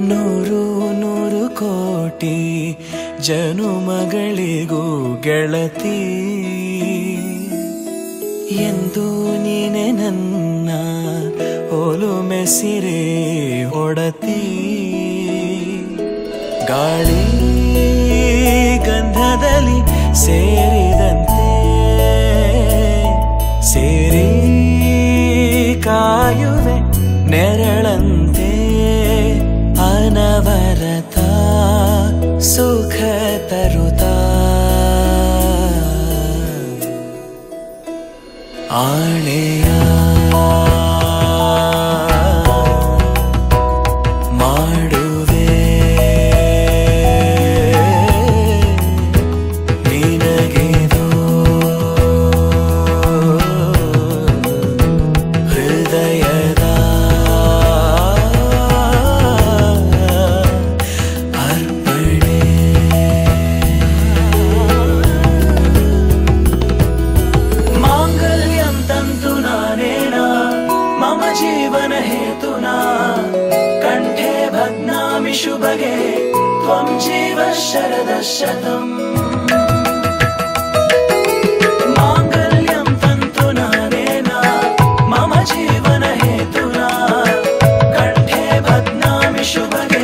ನೂರು ನೂರು ಕೋಟಿ ಜನುಮಗಳಿಗೂ ಗೆಳತಿ. ಎಂದು ನೀನೆ ನನ್ನ ಓಲು ಮೆಸಿರೆ ಒಡತಿ. ಗಾಳಿ ಗಂಧದಲ್ಲಿ ಸೇರಿದಂತೆ ஆணையா शुभगे त्वं जीव शरदशतम् माङ्गल्यं तन्तु नारेना मम जीवनहेतुना कण्ठे बध्नामि शुभगे।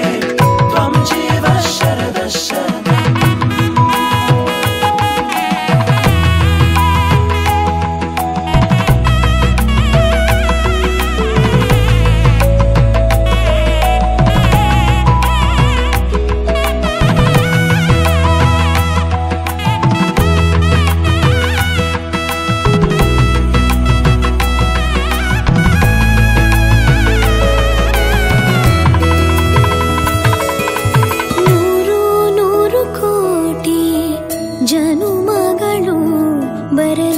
बर